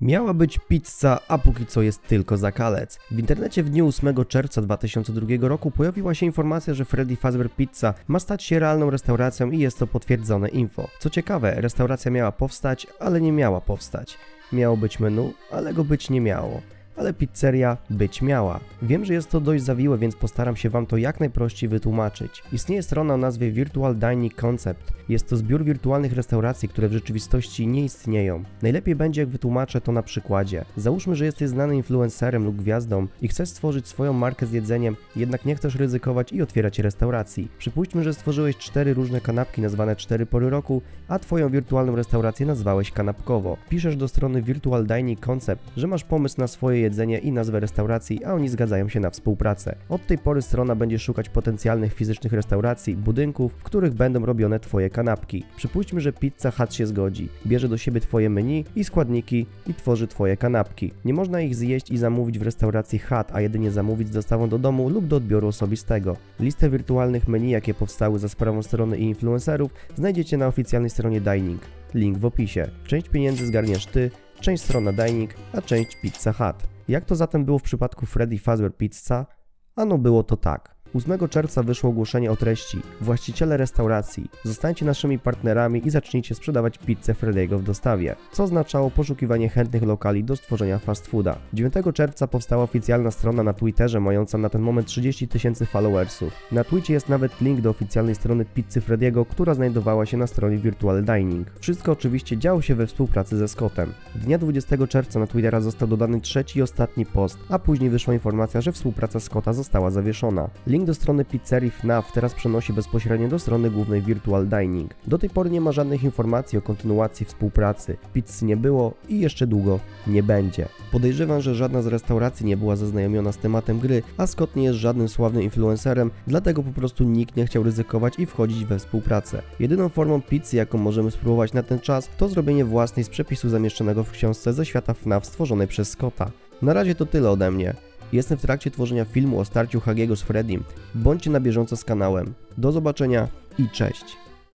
Miała być pizza, a póki co jest tylko zakalec. W internecie w dniu 8 czerwca 2002 roku pojawiła się informacja, że Freddy Fazbear Pizza ma stać się realną restauracją i jest to potwierdzone info. Co ciekawe, restauracja miała powstać, ale nie miała powstać. Miało być menu, ale go być nie miało ale pizzeria być miała. Wiem, że jest to dość zawiłe, więc postaram się Wam to jak najprościej wytłumaczyć. Istnieje strona o nazwie Virtual Dining Concept. Jest to zbiór wirtualnych restauracji, które w rzeczywistości nie istnieją. Najlepiej będzie jak wytłumaczę to na przykładzie. Załóżmy, że jesteś znanym influencerem lub gwiazdą i chcesz stworzyć swoją markę z jedzeniem, jednak nie chcesz ryzykować i otwierać restauracji. Przypuśćmy, że stworzyłeś cztery różne kanapki nazwane cztery pory roku, a Twoją wirtualną restaurację nazwałeś kanapkowo. Piszesz do strony Virtual Dining Concept, że masz pomysł na swoje jedzenie i nazwę restauracji, a oni zgadzają się na współpracę. Od tej pory strona będzie szukać potencjalnych fizycznych restauracji, budynków, w których będą robione Twoje kanapki. Przypuśćmy, że Pizza Hut się zgodzi. Bierze do siebie Twoje menu i składniki i tworzy Twoje kanapki. Nie można ich zjeść i zamówić w restauracji Hut, a jedynie zamówić z dostawą do domu lub do odbioru osobistego. Listę wirtualnych menu, jakie powstały za sprawą strony i influencerów, znajdziecie na oficjalnej stronie Dining. Link w opisie. Część pieniędzy zgarniesz Ty, część strona Dining, a część Pizza Hut. Jak to zatem było w przypadku Freddy Fazbear Pizza? Ano było to tak. 8 czerwca wyszło ogłoszenie o treści. Właściciele restauracji, zostańcie naszymi partnerami i zacznijcie sprzedawać pizzę Freddy'ego w dostawie, co oznaczało poszukiwanie chętnych lokali do stworzenia fast fooda. 9 czerwca powstała oficjalna strona na Twitterze mająca na ten moment 30 tysięcy followersów. Na Twitcie jest nawet link do oficjalnej strony pizzy Freddy'ego, która znajdowała się na stronie Virtual Dining. Wszystko oczywiście działo się we współpracy ze Scottem. Dnia 20 czerwca na Twittera został dodany trzeci i ostatni post, a później wyszła informacja, że współpraca Scotta została zawieszona. Link Do strony pizzerii FNAF teraz przenosi bezpośrednio do strony głównej Virtual Dining. Do tej pory nie ma żadnych informacji o kontynuacji współpracy. Pizzy nie było i jeszcze długo nie będzie. Podejrzewam, że żadna z restauracji nie była zaznajomiona z tematem gry, a Scott nie jest żadnym sławnym influencerem, dlatego po prostu nikt nie chciał ryzykować i wchodzić we współpracę. Jedyną formą pizzy, jaką możemy spróbować na ten czas, to zrobienie własnej z przepisu zamieszczonego w książce ze świata FNAF stworzonej przez Scotta. Na razie to tyle ode mnie. Jestem w trakcie tworzenia filmu o starciu Hagiego z Freddym. Bądźcie na bieżąco z kanałem. Do zobaczenia i cześć.